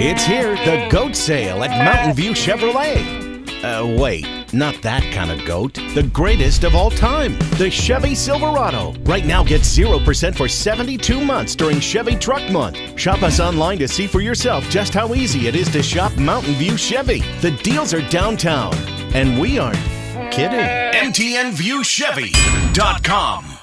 It's here, the goat sale at Mountain View Chevrolet. Uh, wait, not that kind of goat. The greatest of all time, the Chevy Silverado. Right now, get 0% for 72 months during Chevy Truck Month. Shop us online to see for yourself just how easy it is to shop Mountain View Chevy. The deals are downtown, and we aren't kidding. MTNViewChevy.com.